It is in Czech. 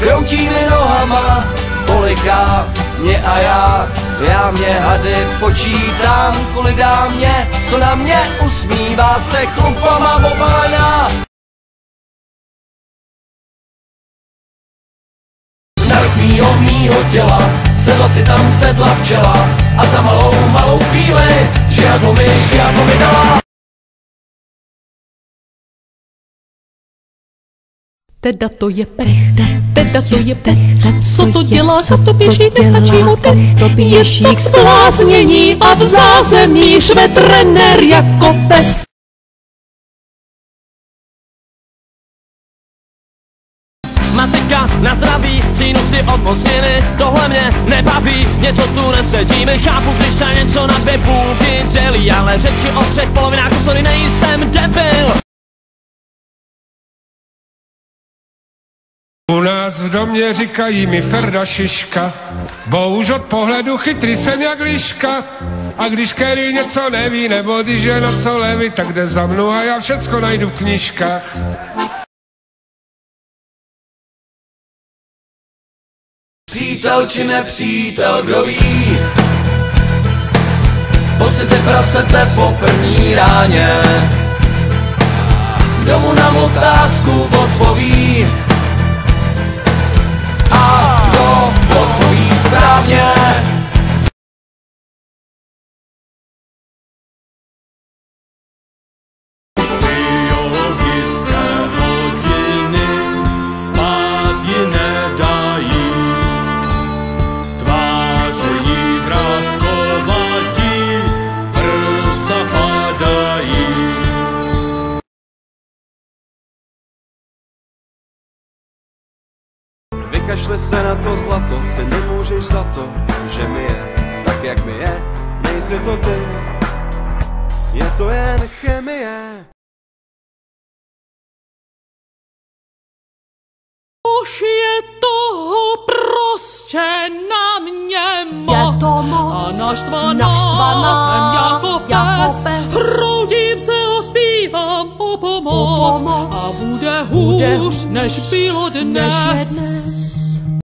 kroutí mi nohama, poliká mě a já, já mě hady počítám, kolik dá mě, co na mě usmívá se chlupama obalená. Na rok mýho, mýho těla, sedla si tam sedla včela a za malou, malou chvíli žádlo mi, žádlo mi dala. Teda to je pech, teda to je pech, co to dělá, za to běží, nestačí mu dech. Je tak zbláznění a v zázemí řve trenér jako pes. Matika na zdraví, sinusy odmocniny Tohle mě nebaví, něco tu nesedíme. Chápu, když se něco na dvě půlky dělí Ale řeči o třech polovinách, sorry, nejsem debil U nás v domě říkají mi Ferda Šiška, bo už od pohledu chytrý jsem jak liška. A když Kerry něco neví, nebo když je na co leví, tak jde za mnou a já všecko najdu v knížkách. Přítel či nepřítel, kdo ví? Pocity prasete po první ráně Kdo mu na otázku odpoví? Vykašli se na to zlato, ty nemůžeš za to, že mi je tak, jak mi je. Nejsi to ty, je to jen chemie. Už je toho prostě na mě moc. Je to moc. A naštvaná, Naštvaná jsem jako jako pes. pes. Hroudím se a zpívám o pomoc. O pomoc. A bude Bude hůř, než bylo dnes. než je dnes.